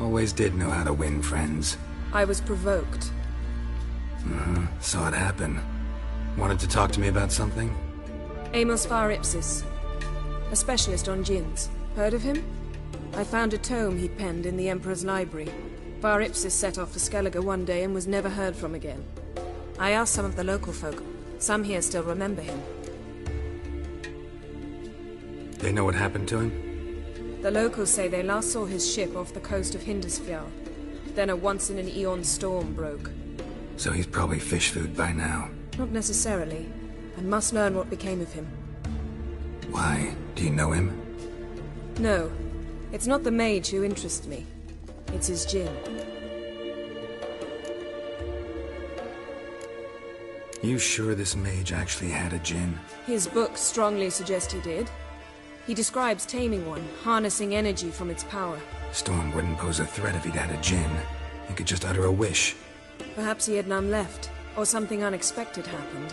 Always did know how to win friends. I was provoked. Uh-huh. Saw it happen. Wanted to talk to me about something? Amos Far Ipsis. A specialist on djinns. Heard of him? I found a tome he'd penned in the Emperor's library. Far Ipsis set off for Skellige one day and was never heard from again. I asked some of the local folk. Some here still remember him. They know what happened to him? The locals say they last saw his ship off the coast of Hindarsfjall. Then a once-in-an-eon storm broke. So he's probably fish food by now. Not necessarily. I must learn what became of him. Why? Do you know him? No. It's not the mage who interests me. It's his djinn. You sure this mage actually had a djinn? His books strongly suggest he did. He describes taming one, harnessing energy from its power. Storm wouldn't pose a threat if he'd had a djinn. He could just utter a wish. Perhaps he had none left, or something unexpected happened.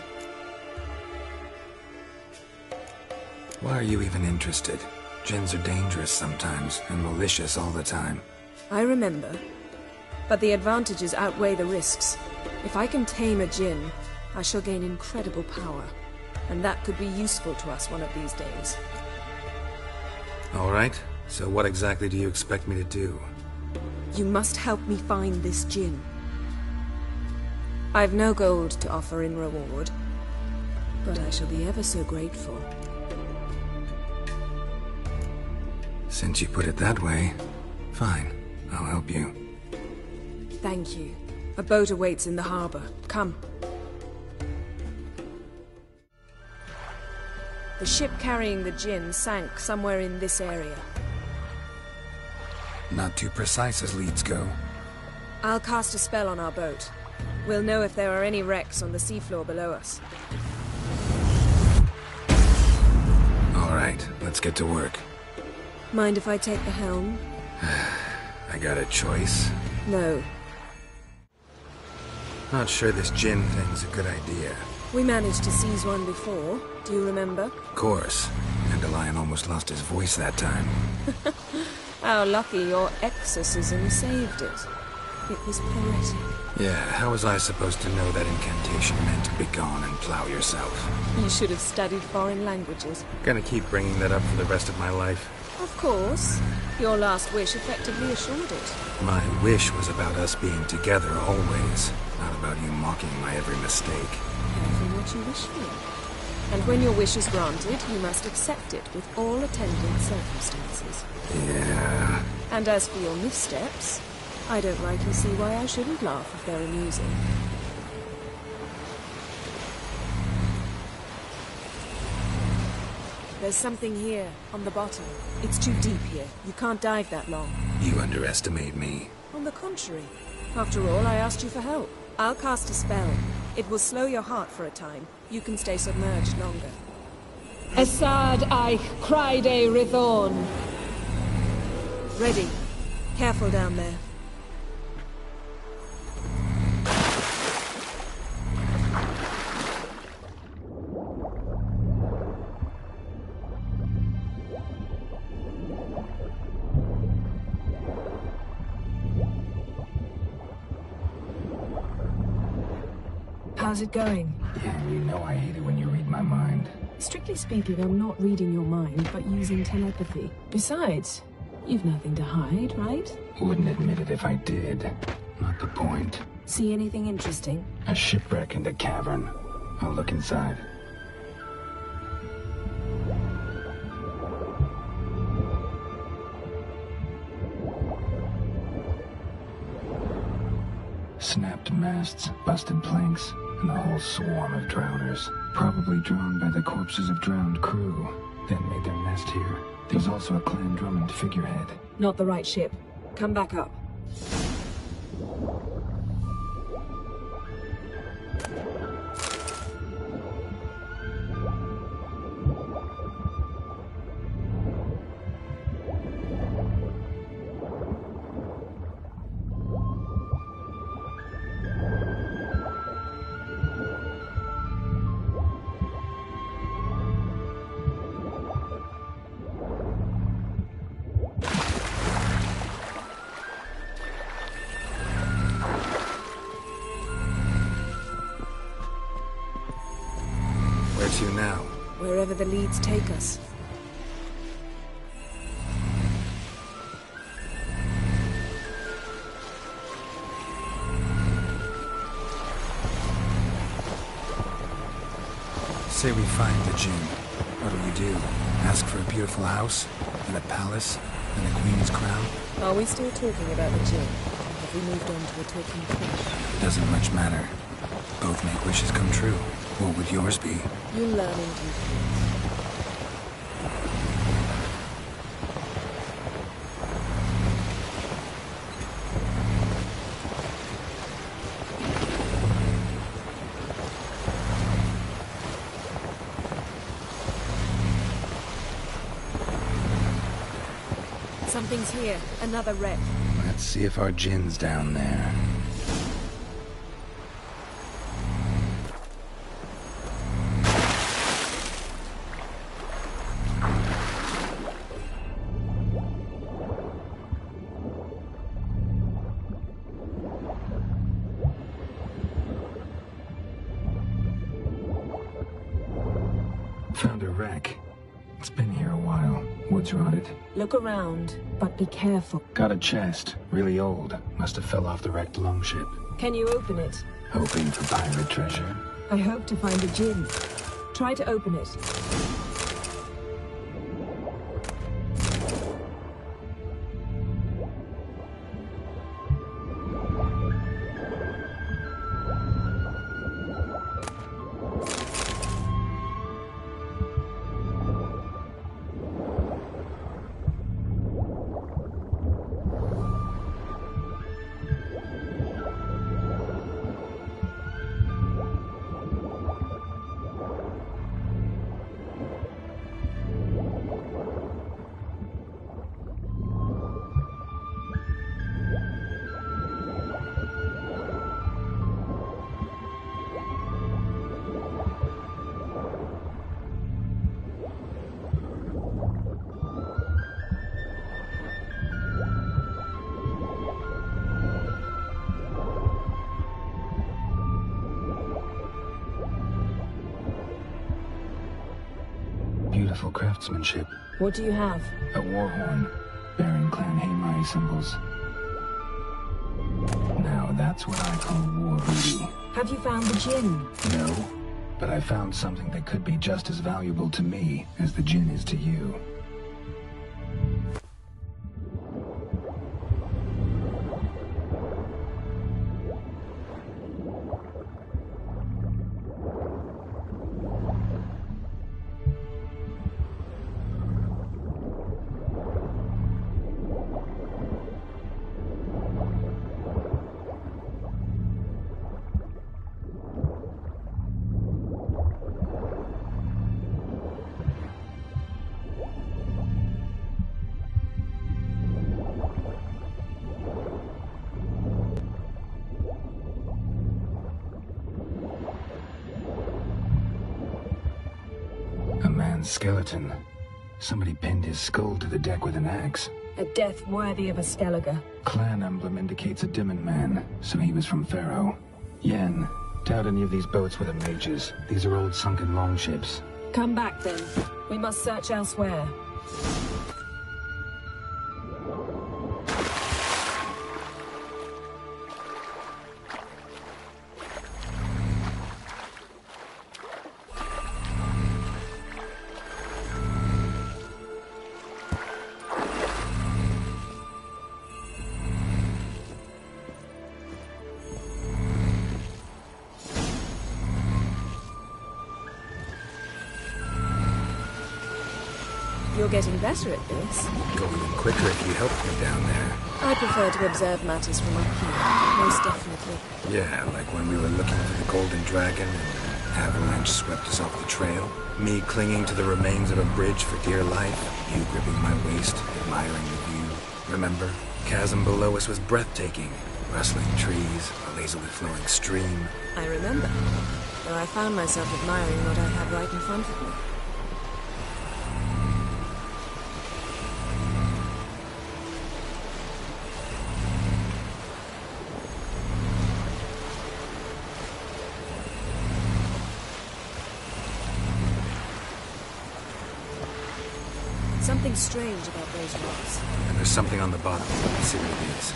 Why are you even interested? Djinns are dangerous sometimes, and malicious all the time. I remember. But the advantages outweigh the risks. If I can tame a djinn, I shall gain incredible power. And that could be useful to us one of these days. All right. So what exactly do you expect me to do? You must help me find this djinn. I've no gold to offer in reward, but I shall be ever so grateful. Since you put it that way, fine. I'll help you. Thank you. A boat awaits in the harbor. Come. The ship carrying the djinn sank somewhere in this area. Not too precise as leads go. I'll cast a spell on our boat. We'll know if there are any wrecks on the seafloor below us. All right, let's get to work. Mind if I take the helm? I got a choice. No. Not sure this djinn thing's a good idea. We managed to seize one before. Do you remember? Of course. Dandelion almost lost his voice that time. How lucky your exorcism saved it. It was poetic. Yeah, how was I supposed to know that incantation meant begone and plow yourself? You should have studied foreign languages. Gonna keep bringing that up for the rest of my life. Of course. Your last wish effectively assured it. My wish was about us being together always, not about you mocking my every mistake. What you wish for. And when your wish is granted, you must accept it with all attendant circumstances. Yeah. And as for your missteps, I don't rightly see why I shouldn't laugh if they're amusing. There's something here, on the bottom. It's too deep here. You can't dive that long. You underestimate me. On the contrary. After all, I asked you for help. I'll cast a spell. It will slow your heart for a time. You can stay submerged longer. Assad Eich Kryde Rithorn. Ready. Careful down there. How's it going? Yeah, you know I hate it when you read my mind. Strictly speaking, I'm not reading your mind, but using telepathy. Besides, you've nothing to hide, right? Wouldn't admit it if I did. Not the point. See anything interesting? A shipwreck in a cavern. I'll look inside. Snapped masts, busted planks, and a whole swarm of drowners. Probably drowned by the corpses of drowned crew. Then made their nest here. There's also a Clan Drummond figurehead. Not the right ship. Come back up. The leads take us. Say we find the Jinn. What do we do? Ask for a beautiful house? And a palace? And a queen's crown? Are we still talking about the? Or have we moved on to a talking fish? It doesn't much matter. Both make wishes come true. What would yours be? You learn in Something's here. Another wreck. Let's see if our djinn's down there. Look around, but be careful. Got a chest. Really old. Must have fell off the wrecked longship. Can you open it? Hoping for pirate treasure. I hope to find a djinn. Try to open it. Craftsmanship. What do you have? A war horn, bearing Clan Heymaey symbols. Now that's what I call war booty. Have you found the djinn? No, but I found something that could be just as valuable to me as the djinn is to you. Man's skeleton. Somebody pinned his skull to the deck with an axe. A death worthy of a Skellige. Clan emblem indicates a Dimun man, so he was from Faroe. Yen, doubt any of these boats were the mages. These are old sunken longships. Come back then. We must search elsewhere. Getting better at this. Going in quicker if you helped me down there. I prefer to observe matters from up here, most definitely. Yeah, like when we were looking for the Golden Dragon and avalanche swept us off the trail. Me clinging to the remains of a bridge for dear life. You gripping my waist, admiring the view. Remember? Chasm below us was breathtaking. Rustling trees, a lazily flowing stream. I remember. Though I found myself admiring what I had right in front of me. Strange about those rocks. And there's something on the bottom. Let's see what it is.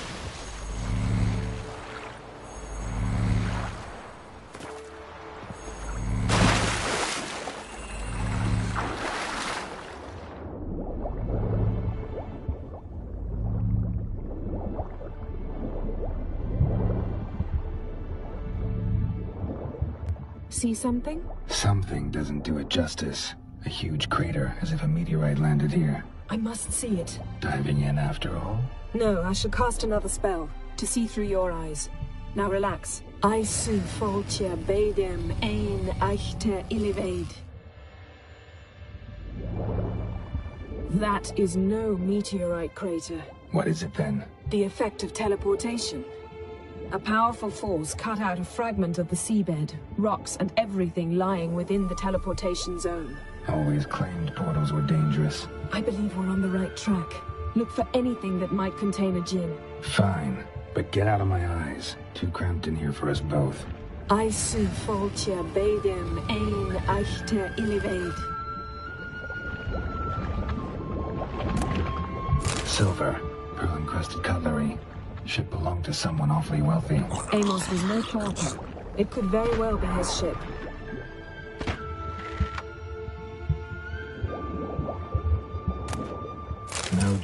See something? Something doesn't do it justice. A huge crater, as if a meteorite landed here. I must see it. Diving in after all? No, I shall cast another spell, to see through your eyes. Now relax. Aisu foltia bedem ein eichte illivaid. That is no meteorite crater. What is it then? The effect of teleportation. A powerful force cut out a fragment of the seabed, rocks and everything lying within the teleportation zone. Always claimed portals were dangerous. I believe we're on the right track. Look for anything that might contain a djinn. Fine, but get out of my eyes. Too cramped in here for us both. Aisu foltia bedem ein eichte illivaid. Silver, pearl-encrusted cutlery. Ship belonged to someone awfully wealthy. Amos was no pauper. It could very well be his ship.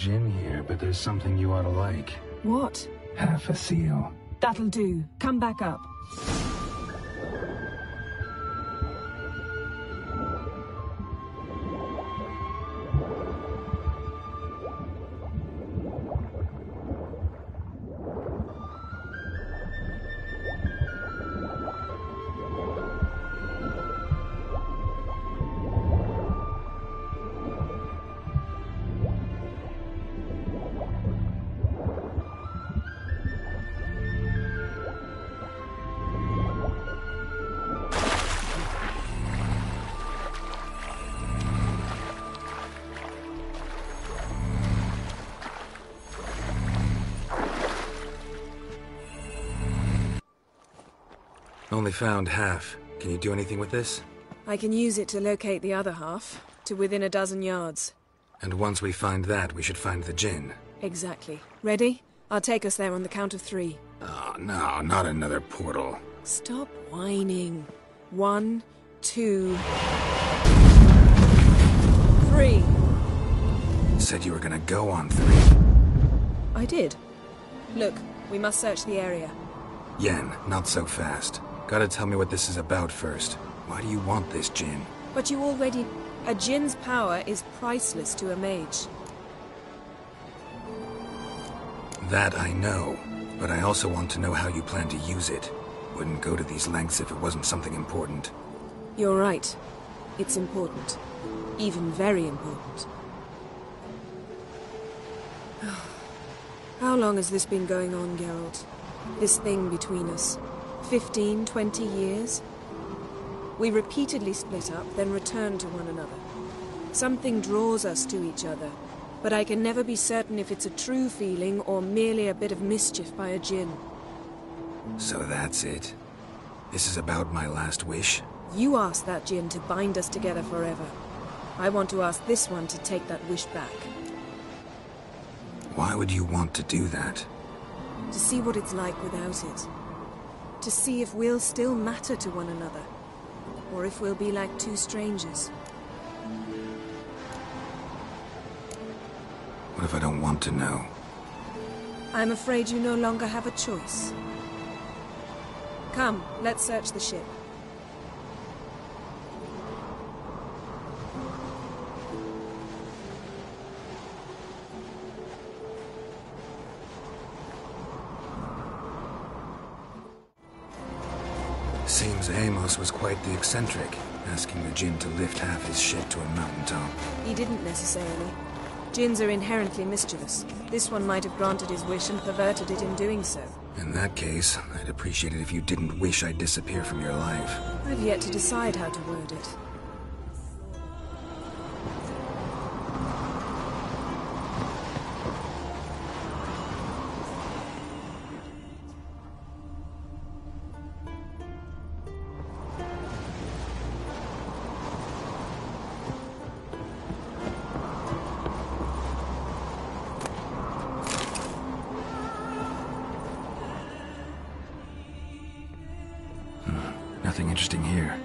Gin here, but there's something you ought to like. What? Half a seal. That'll do. Come back up. Only found half. Can you do anything with this? I can use it to locate the other half, to within a dozen yards. And once we find that, we should find the Jinn. Exactly. Ready? I'll take us there on the count of three. Oh, no, not another portal. Stop whining. One, two, three. Said you were gonna go on three. I did. Look, we must search the area. Yen, not so fast. Gotta tell me what this is about first. Why do you want this Jinn? But you already... A Jinn's power is priceless to a mage. That I know, but I also want to know how you plan to use it. Wouldn't go to these lengths if it wasn't something important. You're right. It's important. Even very important. How long has this been going on, Geralt? This thing between us? Fifteen, twenty years? We repeatedly split up, then return to one another. Something draws us to each other, but I can never be certain if it's a true feeling or merely a bit of mischief by a djinn. So that's it. This is about my last wish? You asked that djinn to bind us together forever. I want to ask this one to take that wish back. Why would you want to do that? To see what it's like without it. To see if we'll still matter to one another. Or if we'll be like two strangers. What if I don't want to know? I'm afraid you no longer have a choice. Come, let's search the ship. Was quite the eccentric, asking the Jinn to lift half his ship to a mountaintop. He didn't necessarily. Jinns are inherently mischievous. This one might have granted his wish and perverted it in doing so. In that case, I'd appreciate it if you didn't wish I'd disappear from your life. I've yet to decide how to word it. Interesting here.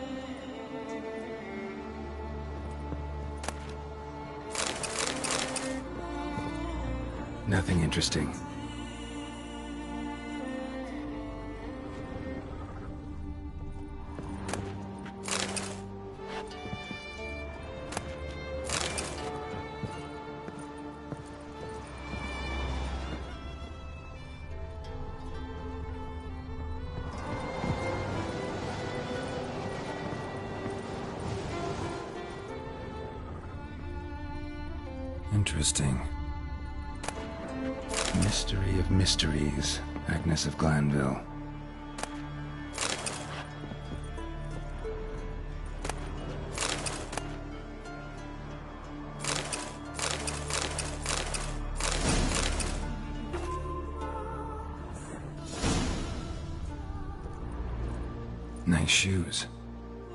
Nothing interesting. Interesting. Mystery of Mysteries, Agnes of Glanville. Nice shoes.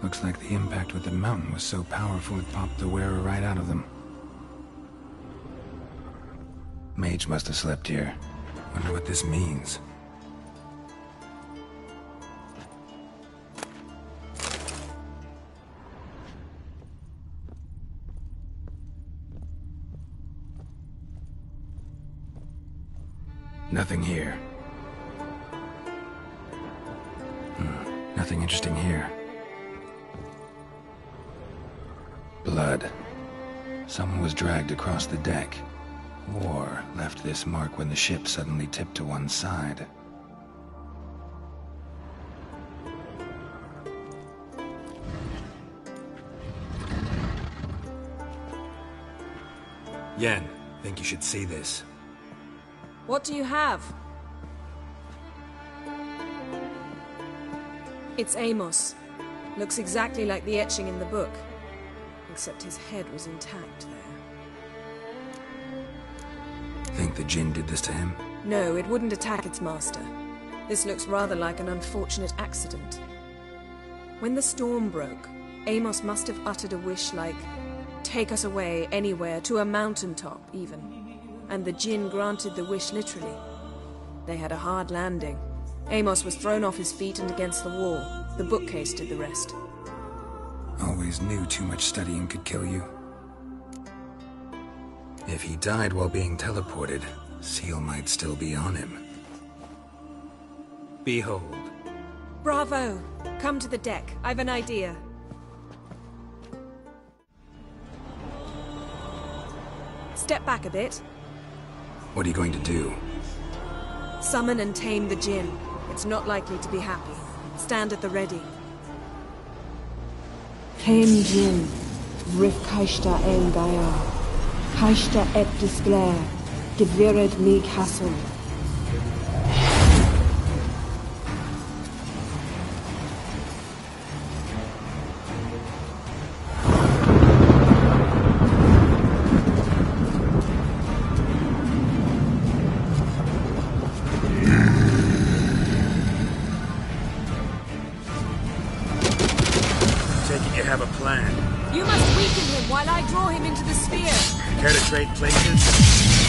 Looks like the impact with the mountain was so powerful it popped the wearer right out of them. Mage must have slept here. Wonder what this means. Nothing here. Hmm, nothing interesting here. Blood. Someone was dragged across the deck. Or left this mark when the ship suddenly tipped to one side. Yen, think you should see this. What do you have? It's Amos. Looks exactly like the etching in the book. Except his head was intact there. Think the Jinn did this to him? No, it wouldn't attack its master. This looks rather like an unfortunate accident. When the storm broke, Amos must have uttered a wish like, take us away, anywhere, to a mountaintop, even. And the Jinn granted the wish literally. They had a hard landing. Amos was thrown off his feet and against the wall. The bookcase did the rest. Always knew too much studying could kill you. If he died while being teleported, Seal might still be on him. Behold. Bravo! Come to the deck. I've an idea. Step back a bit. What are you going to do? Summon and tame the Jinn. It's not likely to be happy. Stand at the ready. Ken Jin, Rif Kaishta Kaishta Et Disglair, Devired Mi Castle. It you have a plan. You must weaken him while I draw him into the sphere. Care to trade places?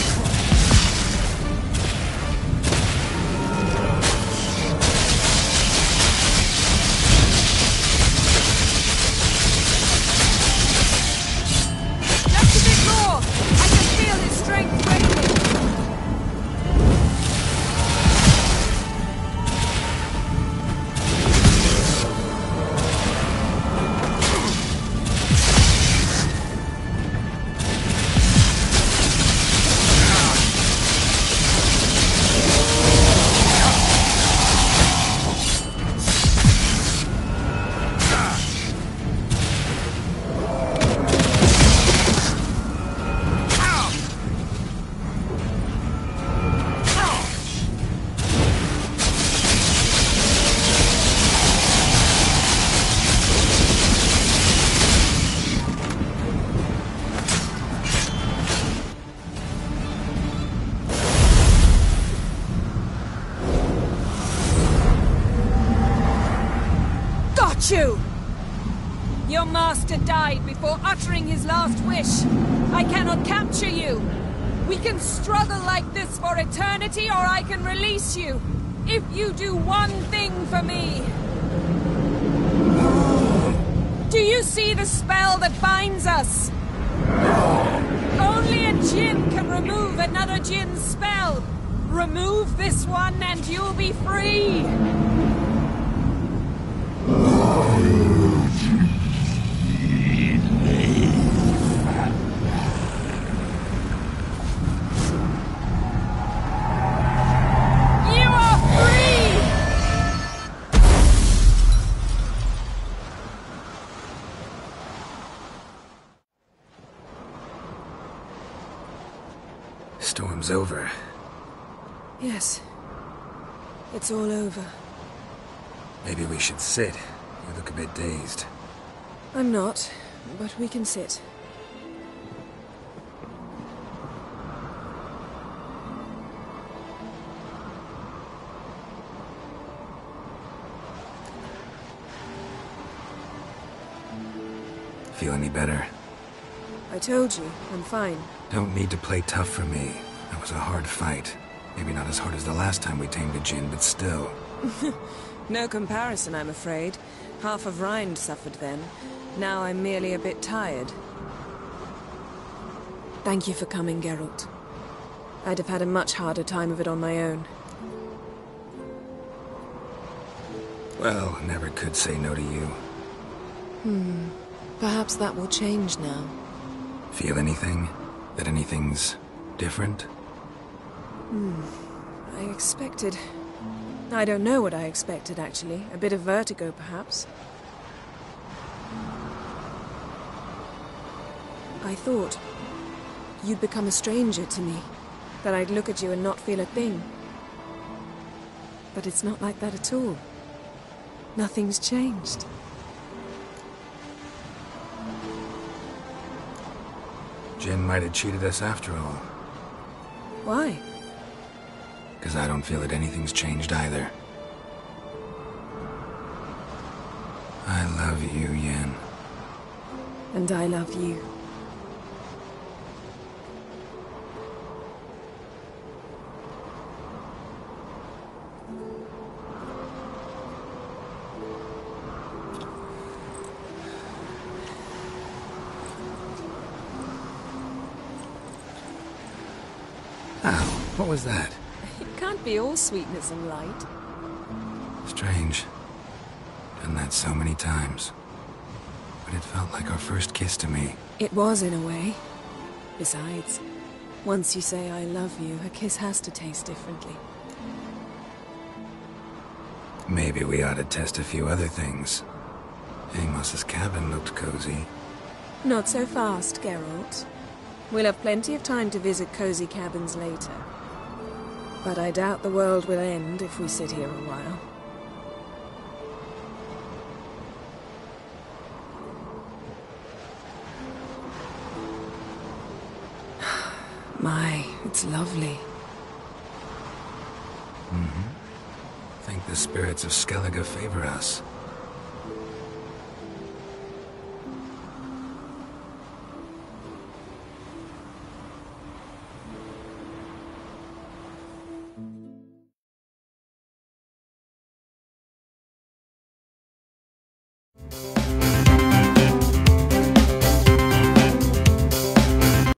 I cannot capture you. We can struggle like this for eternity, or I can release you. If you do one thing for me. Do you see the spell that binds us! Only a Jinn can remove another Jinn's spell! Remove this one and you'll be free! It's all over. Maybe we should sit. You look a bit dazed. I'm not, but we can sit. Feel any better? I told you, I'm fine. Don't need to play tough for me. That was a hard fight. Maybe not as hard as the last time we tamed a Jinn, but still. No comparison, I'm afraid. Half of Rinde suffered then. Now I'm merely a bit tired. Thank you for coming, Geralt. I'd have had a much harder time of it on my own. Well, never could say no to you. Hmm. Perhaps that will change now. Feel anything? That anything's different? Hmm. I expected... I don't know what I expected, actually. A bit of vertigo, perhaps. I thought you'd become a stranger to me. That I'd look at you and not feel a thing. But it's not like that at all. Nothing's changed. Jinn might have cheated us after all. Why? Because I don't feel that anything's changed either. I love you, Yen. And I love you. Ow, what was that? Be all sweetness and light. Strange. Done that so many times. But it felt like our first kiss to me. It was in a way. Besides, once you say I love you, a kiss has to taste differently. Maybe we ought to test a few other things. Amos's cabin looked cozy. Not so fast, Geralt. We'll have plenty of time to visit cozy cabins later. But I doubt the world will end if we sit here a while. My, it's lovely. Mm-hmm. Think the spirits of Skellige favor us.